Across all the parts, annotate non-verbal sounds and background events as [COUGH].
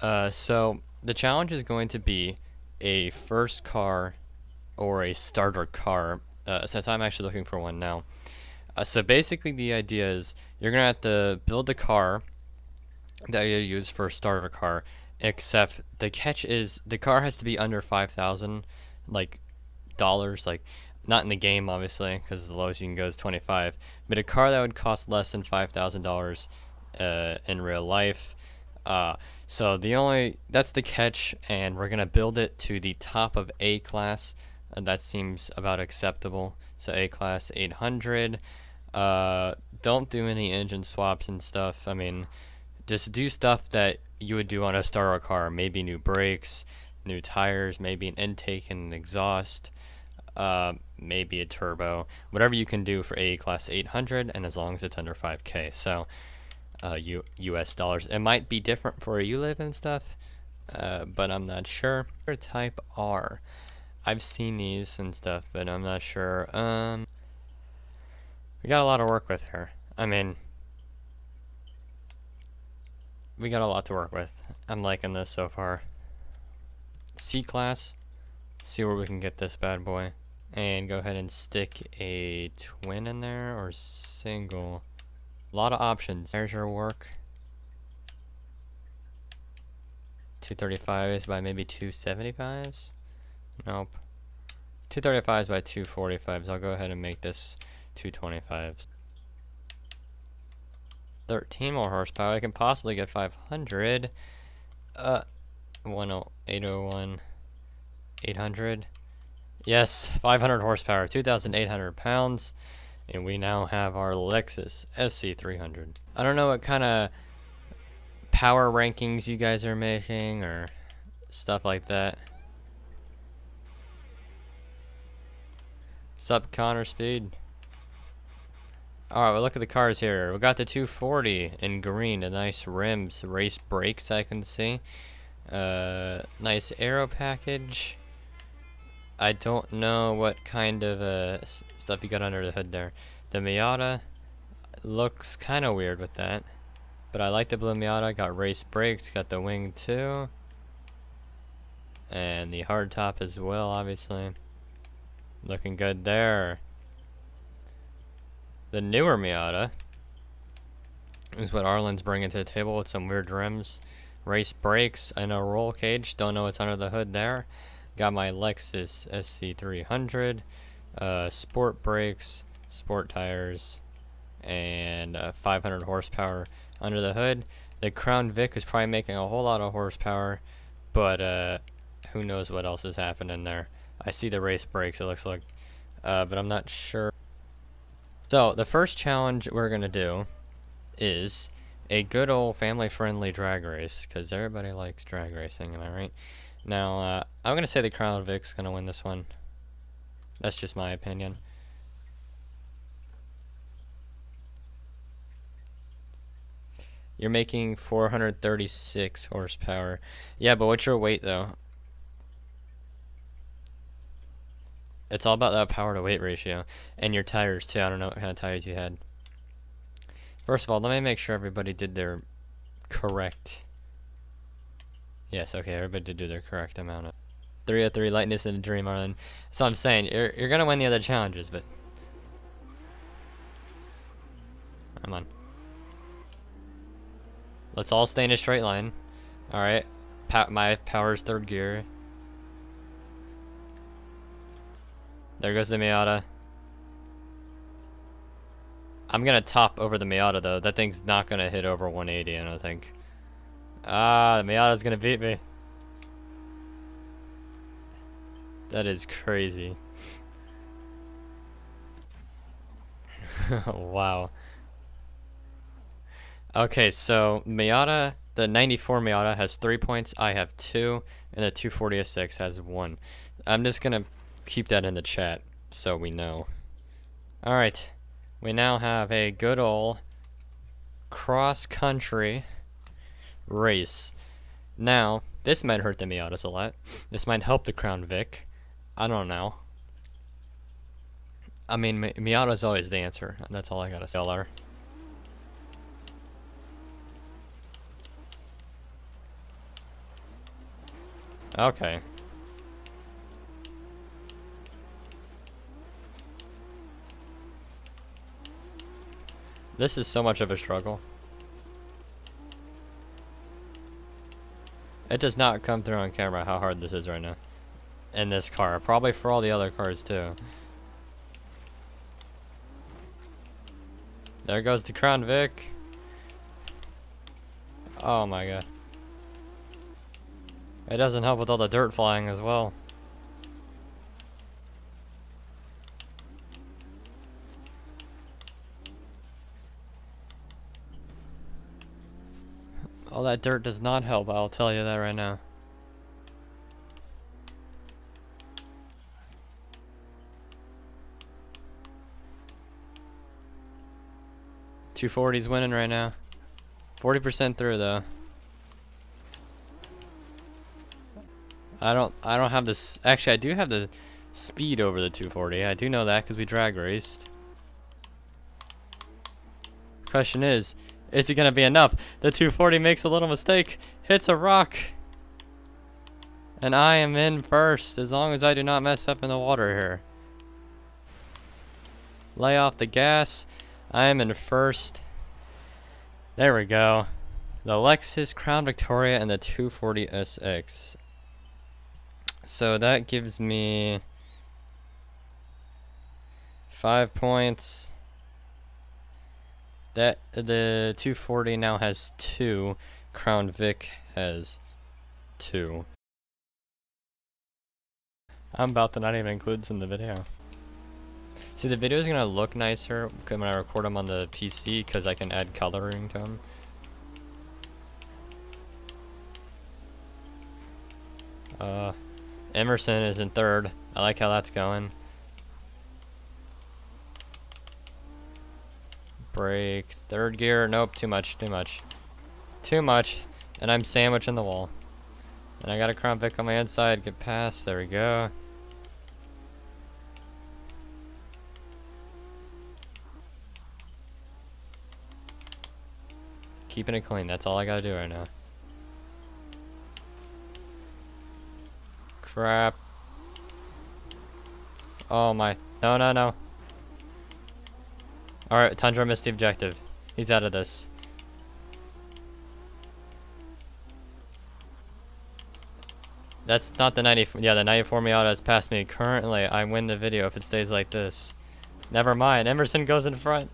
Uh, so the challenge is going to be a first car or a starter car. Uh, since I'm actually looking for one now. Uh, so basically, the idea is you're gonna have to build the car that you use for a starter car. Except the catch is the car has to be under five thousand, like dollars, like not in the game obviously, because the lowest you can go is twenty five. But a car that would cost less than five thousand dollars uh, in real life. Uh, so the only that's the catch, and we're gonna build it to the top of A class. And that seems about acceptable. So A class 800. Uh, don't do any engine swaps and stuff. I mean, just do stuff that you would do on a starter car. Maybe new brakes, new tires, maybe an intake and an exhaust, uh, maybe a turbo. Whatever you can do for A class 800, and as long as it's under 5K. So, uh, U U.S. dollars. It might be different for where you live and stuff, uh, but I'm not sure. Type R. I've seen these and stuff, but I'm not sure. Um, we got a lot of work with here. I mean, we got a lot to work with. I'm liking this so far. C class. See where we can get this bad boy. And go ahead and stick a twin in there or single. A lot of options. There's your work. 235s by maybe 275s. Nope. 235s by 245s. I'll go ahead and make this 225s. 13 more horsepower. I can possibly get 500. Uh, 801. 800. Yes, 500 horsepower, 2,800 pounds. And we now have our Lexus SC300. I don't know what kind of power rankings you guys are making or stuff like that. Sup, Connor Speed? Alright, well look at the cars here. We got the 240 in green, the nice rims, race brakes I can see. Uh, nice aero package. I don't know what kind of uh, stuff you got under the hood there. The Miata looks kind of weird with that. But I like the blue Miata. Got race brakes, got the wing too. And the hardtop as well, obviously. Looking good there. The newer Miata is what Arlen's bringing to the table with some weird rims. Race brakes and a roll cage. Don't know what's under the hood there. Got my Lexus SC300. Uh, sport brakes, sport tires, and uh, 500 horsepower under the hood. The Crown Vic is probably making a whole lot of horsepower, but uh, who knows what else is happening there. I see the race brakes, it looks like, uh, but I'm not sure. So, the first challenge we're going to do is a good old family-friendly drag race, because everybody likes drag racing, am I right? Now, uh, I'm going to say the Crown Vic's going to win this one. That's just my opinion. You're making 436 horsepower. Yeah, but what's your weight, though? It's all about that power to weight ratio. And your tires, too. I don't know what kind of tires you had. First of all, let me make sure everybody did their correct... Yes, okay, everybody did do their correct amount of... 303 lightness and dream, Arlen. So I'm saying, you're, you're gonna win the other challenges, but... Come on. Let's all stay in a straight line. Alright. Pa my power's third gear. There goes the Miata. I'm gonna top over the Miata though. That thing's not gonna hit over 180, I don't think. Ah, the Miata's gonna beat me. That is crazy. [LAUGHS] wow. Okay, so Miata, the 94 Miata has three points. I have two, and the 240 has one. I'm just gonna keep that in the chat so we know. Alright, we now have a good old cross-country race. Now, this might hurt the Miatas a lot. This might help the Crown Vic. I don't know. I mean, Mi Miata's always the answer. That's all I gotta say. Her. Okay. This is so much of a struggle. It does not come through on camera how hard this is right now. In this car. Probably for all the other cars too. There goes the Crown Vic. Oh my god. It doesn't help with all the dirt flying as well. All that dirt does not help, I'll tell you that right now. Two forty's winning right now. Forty percent through though. I don't I don't have this actually I do have the speed over the 240. I do know that because we drag raced. Question is, is it going to be enough? The 240 makes a little mistake, hits a rock. And I am in first as long as I do not mess up in the water here. Lay off the gas. I am in first. There we go. The Lexus Crown Victoria and the 240 SX. So that gives me five points. That the 240 now has two. Crown Vic has two. I'm about to not even include this in the video. See, the video is gonna look nicer when I record them on the PC because I can add coloring to them. Uh, Emerson is in third. I like how that's going. Brake. Third gear. Nope, too much, too much. Too much. And I'm sandwiching the wall. And I got a Crown Vic on my inside. Get past. There we go. Keeping it clean. That's all I gotta do right now. Crap. Oh my. No, no, no. Alright, Tundra missed the objective. He's out of this. That's not the 94. Yeah, the 94 Miata has passed me. Currently, I win the video if it stays like this. Never mind. Emerson goes in front.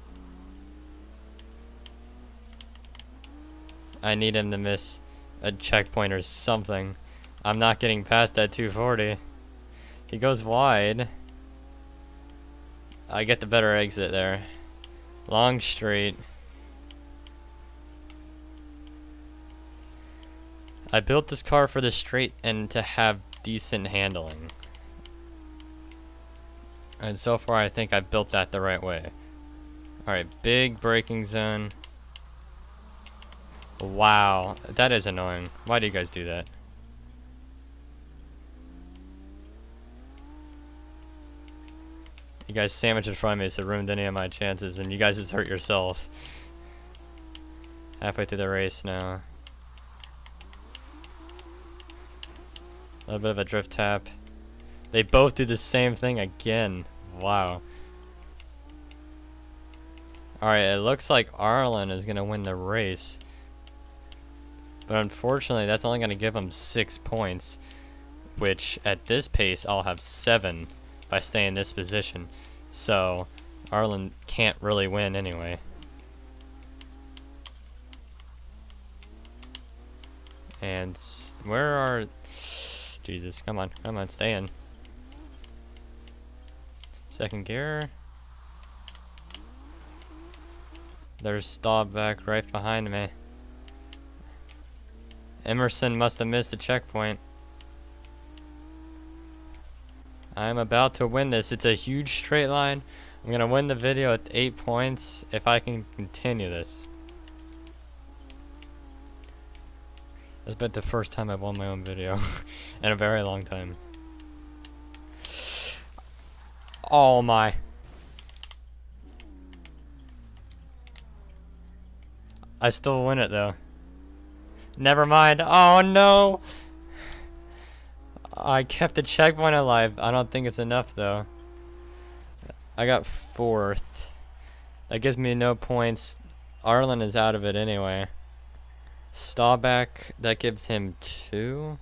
I need him to miss a checkpoint or something. I'm not getting past that 240. He goes wide. I get the better exit there. Long straight. I built this car for the straight and to have decent handling. And so far I think I've built that the right way. Alright, big braking zone. Wow, that is annoying. Why do you guys do that? You guys sandwiched in front of me, so ruined any of my chances, and you guys just hurt yourself. Halfway through the race now. A little bit of a drift tap. They both do the same thing again. Wow. Alright, it looks like Arlen is going to win the race. But unfortunately, that's only going to give him six points. Which, at this pace, I'll have seven if I stay in this position. So, Arlen can't really win anyway. And where are... Jesus, come on, come on, stay in. Second gear. There's Staubach right behind me. Emerson must have missed the checkpoint. I'm about to win this. It's a huge straight line. I'm going to win the video at 8 points if I can continue this. That's been the first time I've won my own video [LAUGHS] in a very long time. Oh my. I still win it though. Never mind. Oh no. I kept the checkpoint alive. I don't think it's enough though. I got fourth. That gives me no points. Arlen is out of it anyway. Staubach, that gives him two.